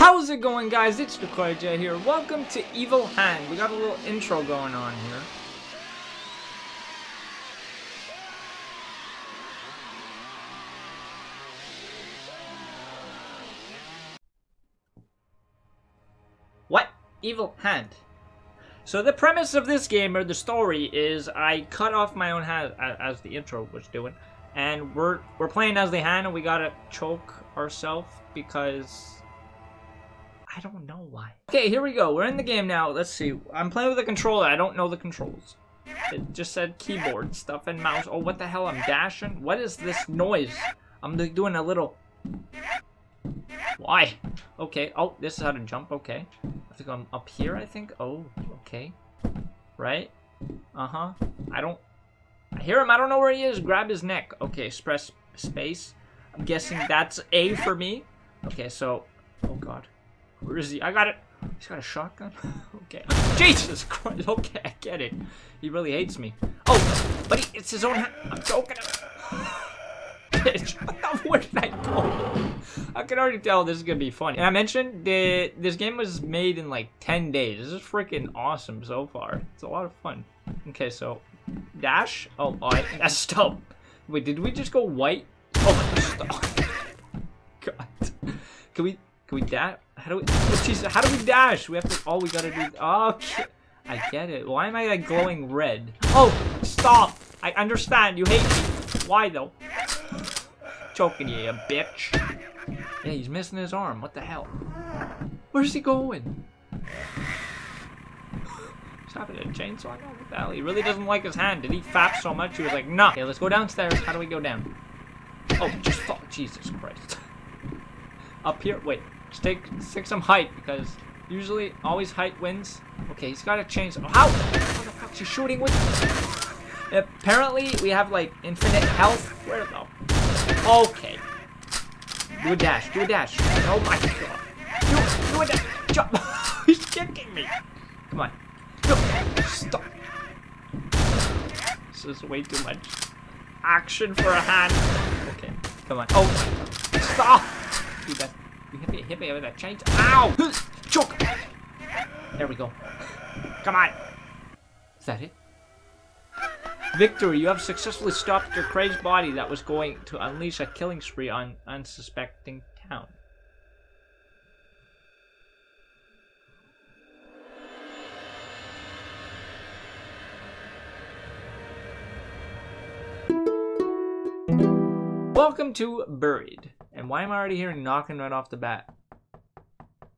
How's it going, guys? It's J here. Welcome to Evil Hand. We got a little intro going on here. What? Evil Hand. So the premise of this game, or the story, is I cut off my own hand, as the intro was doing, and we're we're playing as the hand, and we gotta choke ourselves because I don't know why. Okay, here we go. We're in the game now. Let's see. I'm playing with a controller. I don't know the controls. It just said keyboard stuff and mouse. Oh, what the hell? I'm dashing? What is this noise? I'm doing a little... Why? Okay. Oh, this is how to jump. Okay. I think I'm up here, I think. Oh, okay. Right? Uh-huh. I don't... I hear him. I don't know where he is. Grab his neck. Okay, press space. I'm guessing that's A for me. Okay, so... Oh, God. Where is he? I got it. He's got a shotgun? okay. Jesus Christ. Okay, I get it. He really hates me. Oh, but it's his own hand. I'm joking. Bitch, where did I go? I can already tell this is gonna be funny. And I mentioned that this game was made in like 10 days. This is freaking awesome so far. It's a lot of fun. Okay, so dash. Oh, oh I, that's stop. Wait, did we just go white? Oh. God. Can we can we dash? How do we? Oh, how do we dash? We have to. All we gotta do. Oh, I get it. Why am I like glowing red? Oh, stop! I understand. You hate me. Why though? Choking you, you bitch. Yeah, he's missing his arm. What the hell? Where's he going? What's happening? Chainsaw? No, what the hell? He really doesn't like his hand. Did he fap so much? He was like, nah. Okay, let's go downstairs. How do we go down? Oh, just fuck. Jesus Christ. Up here? Wait. Stick, stick some height because usually always height wins. Okay, he's got a change. Oh, how? How the fuck is he shooting with? Apparently, we have like infinite health. Where though? Okay. Do a dash. Do a dash. Oh my god. Do, do a dash. Jump. he's kicking me. Come on. Go. Stop. This is way too much action for a hand. Okay. Come on. Oh. Stop. Do that. You hit me, hit me with that chain. Ow! Choke! There we go. Come on. Is that it? Victory, you have successfully stopped your crazed body that was going to unleash a killing spree on unsuspecting town. Welcome to Buried. And why am I already hearing knocking right off the bat?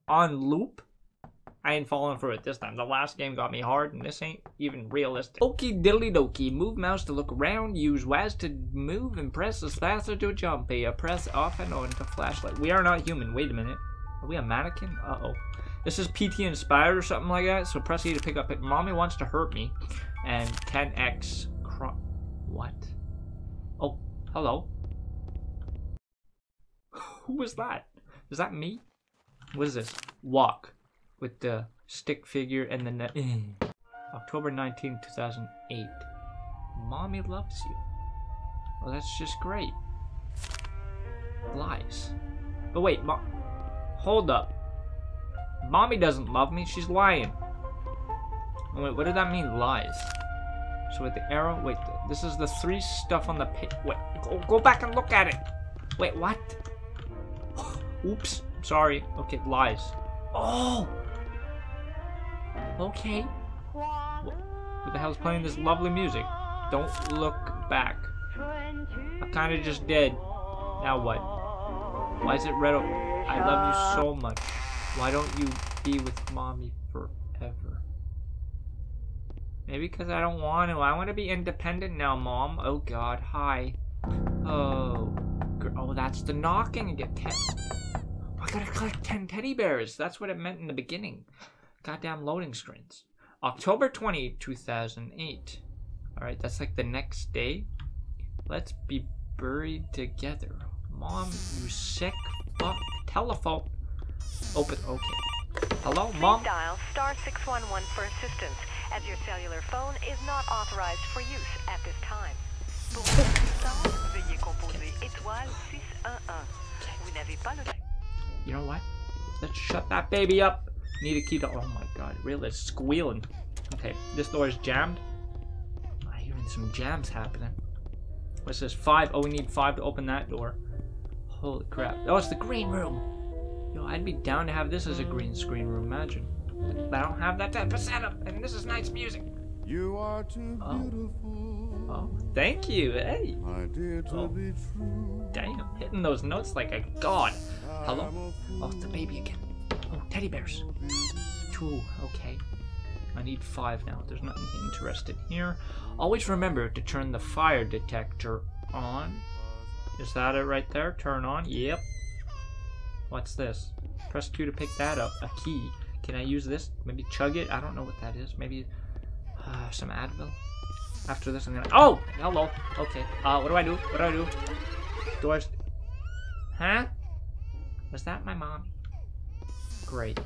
On loop? I ain't falling for it this time. The last game got me hard, and this ain't even realistic. Okie diddly dokie. Move mouse to look around. Use WAS to move, and press the slasher to jump. A press off and on to flashlight. We are not human. Wait a minute. Are we a mannequin? Uh-oh. This is PT inspired or something like that. So press E to pick up it. Mommy wants to hurt me. And 10x. What? Oh, hello. Who was that? Is that me? What is this? Walk. With the stick figure and the net. Mm. October 19, 2008. Mommy loves you. Well, that's just great. Lies. But wait, Mo hold up. Mommy doesn't love me, she's lying. Oh, wait, what did that mean, lies? So with the arrow, wait, this is the three stuff on the page. Wait, go, go back and look at it. Wait, what? Oops. Sorry. Okay, lies. Oh! Okay. What the hell's playing this lovely music? Don't look back. I kinda just did. Now what? Why is it red? I love you so much. Why don't you be with mommy forever? Maybe because I don't want to. I want to be independent now, mom. Oh god, hi. Oh. Oh, that's the knocking. and get text. I gotta collect 10 teddy bears. That's what it meant in the beginning. Goddamn loading screens. October 20, 2008. Alright, that's like the next day. Let's be buried together. Mom, you sick fuck. Telephone. Open. Okay. Hello, Mom? dial star 611 for assistance, as your cellular phone is not authorized for use at this time. Pour veuillez composer étoile 611. Vous n'avez pas le... You know what? let's shut that baby up. Need a key to. Oh my god, really? It's squealing. Okay, this door is jammed. I'm hearing some jams happening. What's this? Five. Oh, we need five to open that door. Holy crap. Oh, it's the green room. Yo, I'd be down to have this as a green screen room. Imagine. But I don't have that type of setup, and this is nice music. You are too Oh. beautiful, Thank you. Hey, my dear, to Oh. be true. damn, hitting those notes like a god. Hello? Oh, it's the baby again. Oh, teddy bears. Two. Okay. I need five now. There's nothing interesting here. Always remember to turn the fire detector on. Is that it right there? Turn on. Yep. What's this? Press Q to pick that up. A key. Can I use this? Maybe chug it? I don't know what that is. Maybe uh, some Advil. After this, I'm gonna. Oh, hello. Okay. Uh, what do I do? What do I do? Doors. Huh? Was that my mom? Great.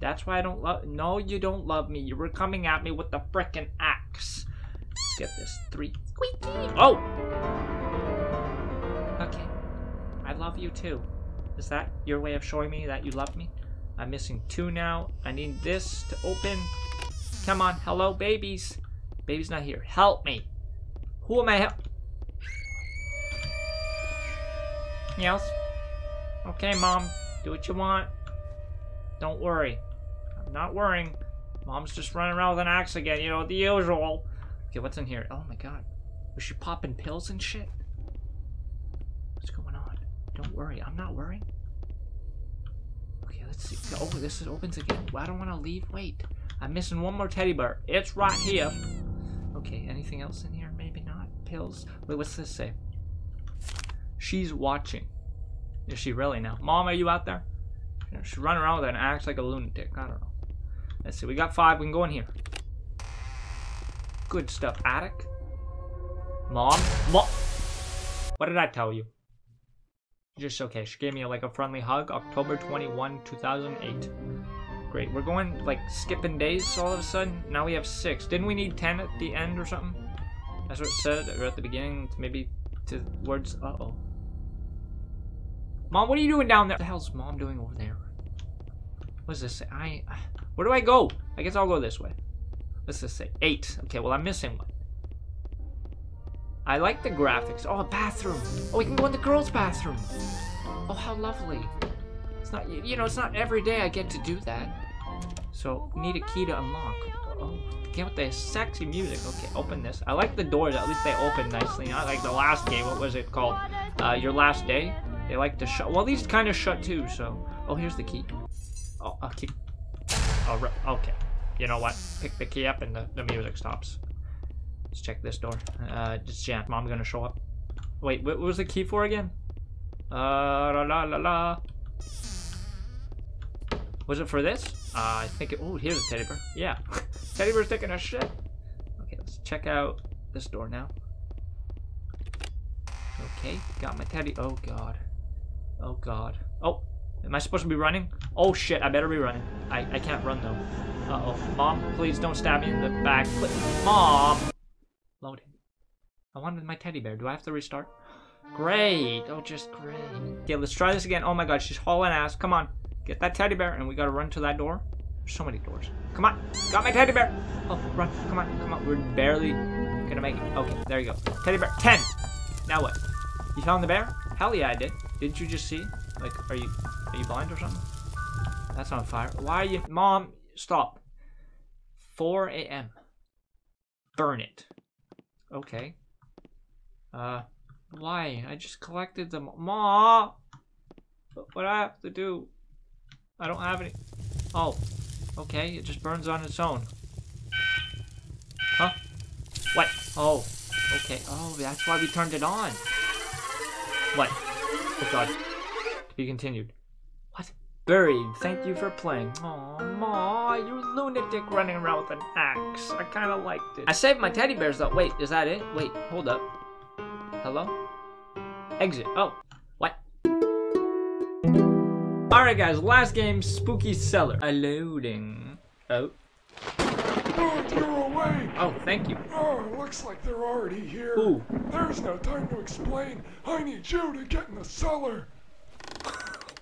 That's why I don't love. No, you don't love me. You were coming at me with the frickin' axe. Let's get this three. Squeaky. Oh. Okay. I love you too. Is that your way of showing me that you love me? I'm missing two now. I need this to open. Come on. Hello, babies. Baby's not here. Help me. Who am I help? Yes. Okay, Mom. Do what you want. Don't worry. I'm not worrying. Mom's just running around with an axe again, you know, the usual. Okay, what's in here? Oh my god. Was she popping pills and shit? What's going on? Don't worry. I'm not worrying. Okay, let's see. Oh, this opens again. Well, I don't want to leave. Wait. I'm missing one more teddy bear. It's right here. Okay, anything else in here? Maybe not. Pills. Wait, what's this say? She's watching. Is she really now? Mom, are you out there? You know, she's running around with it and acts like a lunatic. I don't know. Let's see. We got five. We can go in here. Good stuff. Attic. Mom. Mom. What did I tell you? Just okay. She gave me like a friendly hug. October 21, 2008. Great. We're going like skipping days all of a sudden. Now we have six. Didn't we need 10 at the end or something? That's what it said or at the beginning. Maybe to words. Uh oh. Mom, what are you doing down there? What the hell's mom doing over there? What does this say? I. Where do I go? I guess I'll go this way. What's this say? Eight. Okay, well, I'm missing one. I like the graphics. Oh, a bathroom. Oh, we can go in the girls' bathroom. Oh, how lovely. Not, you know, it's not every day I get to do that. So, need a key to unlock. Oh, get with the sexy music. Okay, open this. I like the doors. At least they open nicely. Not like the last game. What was it called? Uh, Your Last Day. They like to shut. Well, these kind of shut too. So, oh, here's the key. Oh, a key. Oh, okay. You know what? Pick the key up and the, the music stops. Let's check this door. Uh, just jam. Mom gonna show up. Wait, what was the key for again? Uh, la la la la. Was it for this? Uh, I think it. Oh, here's a teddy bear. Yeah, teddy bear's taking a shit. Okay, let's check out this door now. Okay, got my teddy. Oh god. Oh god. Oh, am I supposed to be running? Oh shit, I better be running. I, I can't run though. Uh oh. Mom, please don't stab me in the back. Mom! Loading. I wanted my teddy bear. Do I have to restart? Great. Oh, just great. Okay, let's try this again. Oh my god, she's hauling ass. Come on. Get that teddy bear, and we gotta run to that door. There's so many doors. Come on. Got my teddy bear. Oh, run. Come on. Come on. We're barely gonna make it. Okay, there you go. Teddy bear. Ten. Now what? You found the bear? Hell yeah, I did. Didn't you just see? Like, are you are you blind or something? That's on fire. Why are you, Mom? Stop. 4 a.m. Burn it. Okay. Uh, why? I just collected them. Ma, what do I have to do? I don't have any. Oh, okay. It just burns on its own. Huh? What? Oh, okay. Oh, that's why we turned it on. What? Oh God. To be continued. What? Buried. Thank you for playing. Aw, Ma, you lunatic running around with an axe. I kind of liked it. I saved my teddy bears though. Wait, is that it? Wait, hold up. Hello? Exit. Oh? Alright guys, last game, Spooky Cellar. A loading. Oh. Oh, they're away! Oh, thank you. Oh, looks like they're already here. Ooh. There's no time to explain. I need you to get in the cellar.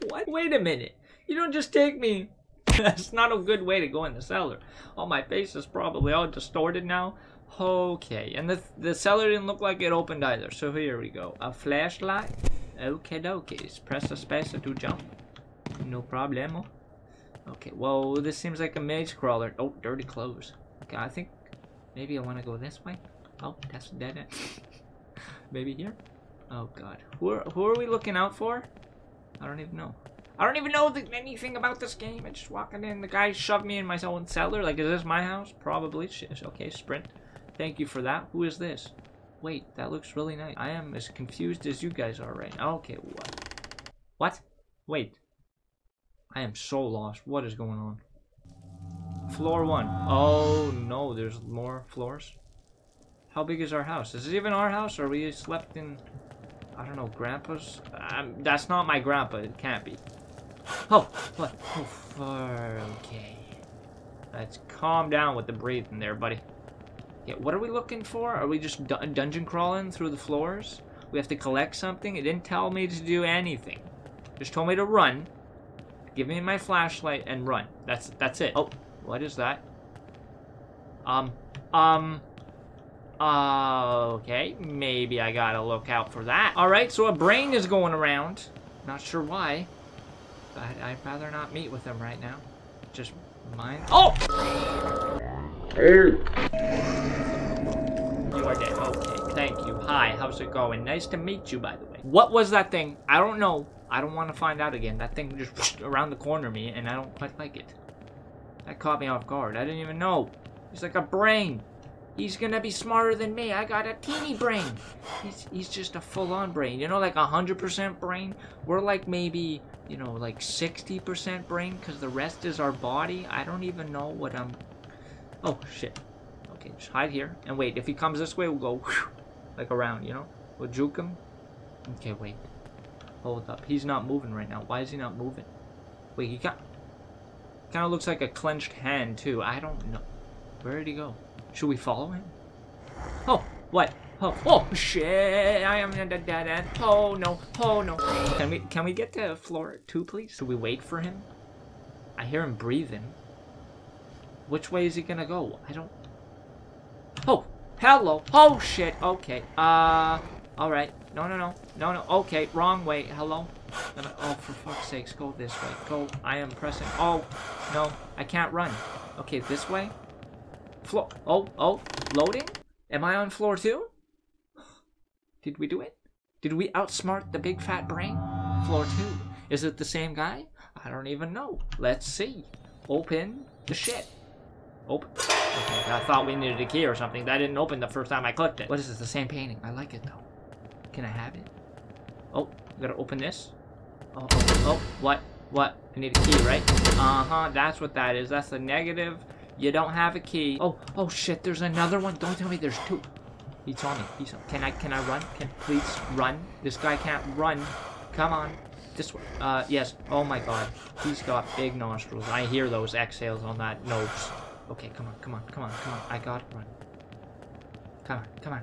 What? Wait a minute. You don't just take me. That's not a good way to go in the cellar. Oh, my face is probably all distorted now. Okay, and the the cellar didn't look like it opened either. So here we go. A flashlight. Okay, dokies. Press the space to jump. No problemo. Okay, whoa, this seems like a maze crawler. Oh, dirty clothes. Okay, I think maybe I want to go this way. Oh, that's dead end. maybe here? Oh, God. Who are, who are we looking out for? I don't even know. I don't even know th- anything about this game. I'm just walking in. The guy shoved me in my own cellar. Like, is this my house? Probably. Shit. Okay, sprint. Thank you for that. Who is this? Wait, that looks really nice. I am as confused as you guys are right now. Okay, what? What? Wait. I am so lost. What is going on? Floor one. Oh no, there's more floors. How big is our house? Is it even our house, or we slept in? I don't know, Grandpa's. Um, that's not my grandpa. It can't be. Oh, what? Oh, okay. Let's calm down with the breathing there, buddy. Yeah, what are we looking for? Are we just du- dungeon crawling through the floors? We have to collect something? It didn't tell me to do anything. Just told me to run. Give me my flashlight and run. That's that's it. Oh, what is that? Um, um, uh, okay. Maybe I gotta look out for that. All right, so a brain is going around. Not sure why. But I'd rather not meet with him right now. Just mine. Oh! You are dead. Okay, thank you. Hi, how's it going? Nice to meet you, by the way. What was that thing? I don't know. I don't want to find out again. That thing just around the corner me, and I don't quite like it. That caught me off guard. I didn't even know. He's like a brain. He's gonna be smarter than me. I got a teeny brain. He's, he's just a full-on brain. You know, like a 100% brain? We're like maybe, you know, like 60% brain, because the rest is our body. I don't even know what I'm... Oh, shit. Okay, just hide here. And wait, if he comes this way, we'll go like around, you know? We'll juke him. Okay, wait. Hold up. He's not moving right now. Why is he not moving? Wait, he got... Kind of looks like a clenched hand, too. I don't know. Where did he go? Should we follow him? Oh, what? Oh, oh shit! I am in the dead end. Oh no! Oh no! Can we can we get to floor two, please? Should we wait for him? I hear him breathing. Which way is he gonna go? I don't. Oh, hello. Oh shit. Okay. Uh. All right. No, no, no, no, no. Okay, wrong way. Hello. Oh, for fuck's sakes, go this way. Go. I am pressing. Oh, no, I can't run. Okay, this way. Floor. Oh, oh, loading. Am I on floor two? Did we do it? Did we outsmart the big fat brain? Floor two. Is it the same guy? I don't even know. Let's see. Open the shit. Open. Okay, I thought we needed a key or something. That didn't open the first time I clicked it. What is this? The same painting. I like it though. Can I have it? Oh, I gotta open this. Oh, oh, oh, what? What? I need a key, right? Uh-huh, that's what that is. That's a negative. You don't have a key. Oh, oh shit, there's another one. Don't tell me there's two. He's on me. He's on. Can I, can I run? Can, please, run. This guy can't run. Come on. This way. Uh, yes. Oh my god. He's got big nostrils. I hear those exhales on that nose. Okay, come on, come on, come on, come on. I gotta run. Come on, come on.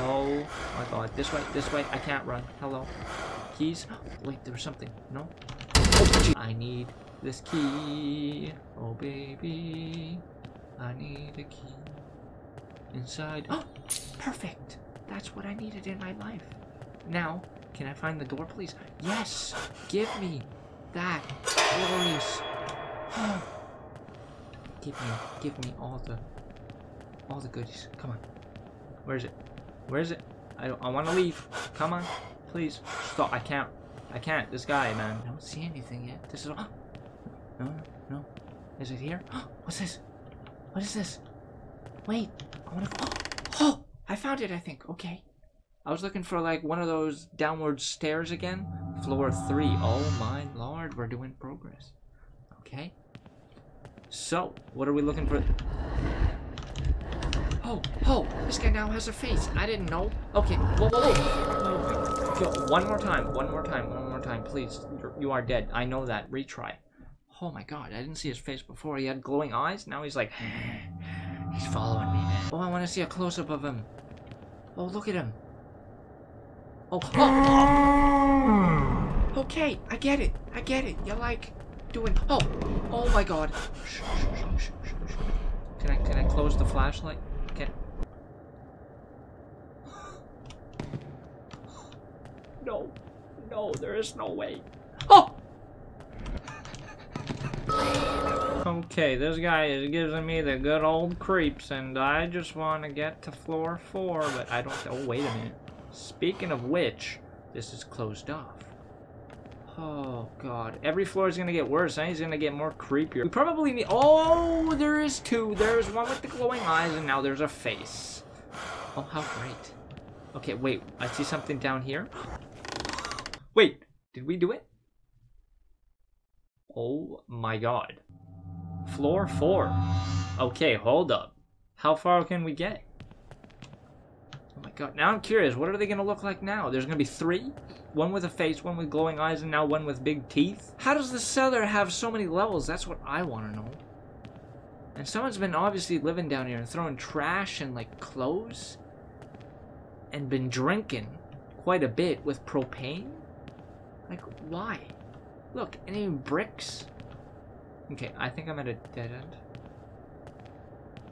Oh my god. This way. This way. I can't run. Hello. Keys? Wait, there was something. No? Oh. I need this key. Oh baby. I need a key. Inside. Oh, perfect. That's what I needed in my life. Now, can I find the door, please? Yes. Give me that. Glorious. give me, give me all the, all the goodies. Come on. Where is it? Where is it? I, I want to leave. Come on. Please. Stop. I can't. I can't. This guy, man. I don't see anything yet. This is all. No, no. Is it here? What's this? What is this? Wait. I want to. Oh, I found it. I think. Okay. I was looking for like one of those downward stairs again. Floor three. Oh my lord, we're doing progress. Okay. So, what are we looking for? Oh, oh, this guy now has a face. I didn't know. Okay, whoa, whoa, whoa. Yo, one more time, one more time, one more time, please. You're, you are dead. I know that. Retry. Oh my god, I didn't see his face before. He had glowing eyes. Now he's like, he's following me, man. Oh, I want to see a close-up of him. Oh, look at him. Oh, oh, oh. Okay, I get it. I get it. You're like doing. Oh, oh my god. Can I can I close the flashlight? Can. No, no, there is no way. Oh. Okay, this guy is giving me the good old creeps, and I just want to get to floor four, but I don't. Oh, wait a minute. Speaking of which, this is closed off. Oh god, every floor is gonna get worse. Now he's gonna get more creepier. We probably need. Oh, there is two. There's one with the glowing eyes, and now there's a face. Oh, how great. Okay, wait. I see something down here. Wait, did we do it? Oh my god. Floor four. Okay, hold up. How far can we get? Oh my god, now I'm curious, what are they gonna look like now? There's gonna be three? One with a face, one with glowing eyes, and now one with big teeth? How does the cellar have so many levels? That's what I wanna know. And someone's been obviously living down here and throwing trash and like clothes. And been drinking quite a bit with propane? Like, why? Look, any bricks? Okay, I think I'm at a dead end.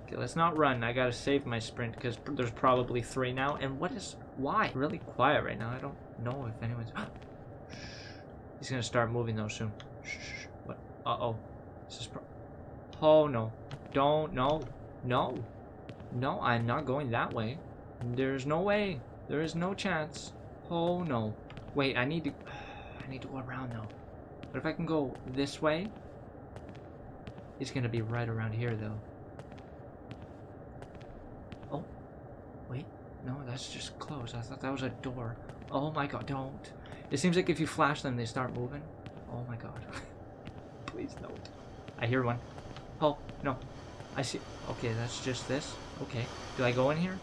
Okay, let's not run. I gotta save my sprint because there's probably three now. And what is... Why? Really quiet right now. I don't know if anyone's. He's gonna start moving though soon. What? Uh-oh. This is. Oh, no. Don't... No. No. No, I'm not going that way. There's no way. There is no chance. Oh, no. Wait, I need to... I need to go around though. But if I can go this way... He's gonna be right around here though. Oh, wait, no, that's just closed. I thought that was a door. Oh my god, don't. It seems like if you flash them, they start moving. Oh my god. Please don't. I hear one. Oh, no. I see. Okay, that's just this. Okay. Do I go in here?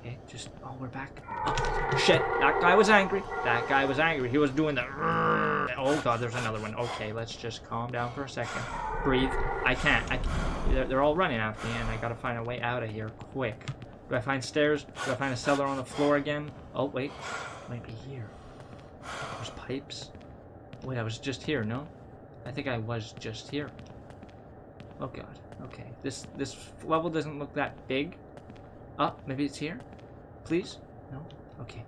Okay, just. Oh, we're back. Oh, shit. That guy was angry. That guy was angry. He was doing the. Oh god, there's another one. Okay, let's just calm down for a second. Breathe. I can't. I. They're, they're all running after me, and I gotta find a way out of here quick. Do I find stairs? Do I find a cellar on the floor again? Oh wait, might be here. There's pipes. Wait, I was just here. No, I think I was just here. Oh god. Okay. This this level doesn't look that big. Oh, maybe it's here. Please. No. Okay.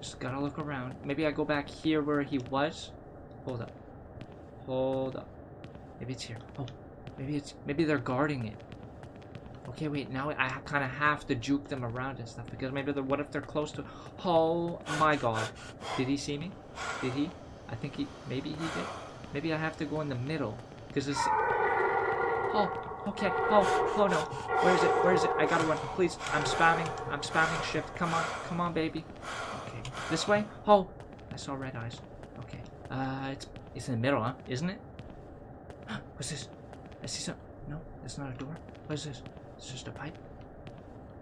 Just gotta look around. Maybe I go back here where he was. Hold up. Hold up. Maybe it's here. Oh, maybe it's maybe they're guarding it. Okay, wait. Now I kind of have to juke them around and stuff because maybe they're. What if they're close to? Oh my God! Did he see me? Did he? I think he. Maybe he did. Maybe I have to go in the middle because this. Oh, okay. Oh, oh no. Where is it? Where is it? I gotta run. Please. I'm spamming. I'm spamming shift. Come on. Come on, baby. Okay. This way? Oh, I saw red eyes. Okay. Uh, it's, it's in the middle, huh? Isn't it? What's this? I see some. No, it's not a door. What is this? It's just a pipe.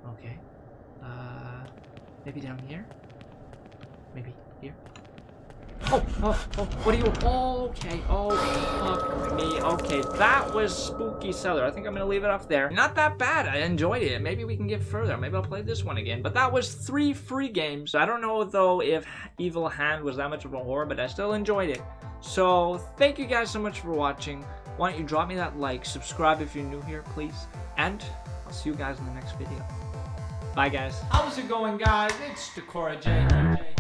Okay. Uh, maybe down here? Maybe here? Oh, oh, oh, what are you? Okay. Oh, fuck me. Okay, that was Spooky Cellar. I think I'm gonna leave it off there. Not that bad. I enjoyed it. Maybe we can get further. Maybe I'll play this one again. But that was three free games. I don't know, though, if Evil Hand was that much of a horror, but I still enjoyed it. So, thank you guys so much for watching. Why don't you drop me that like, subscribe if you're new here, please. And I'll see you guys in the next video. Bye, guys. How's it going, guys? It's Dakora J.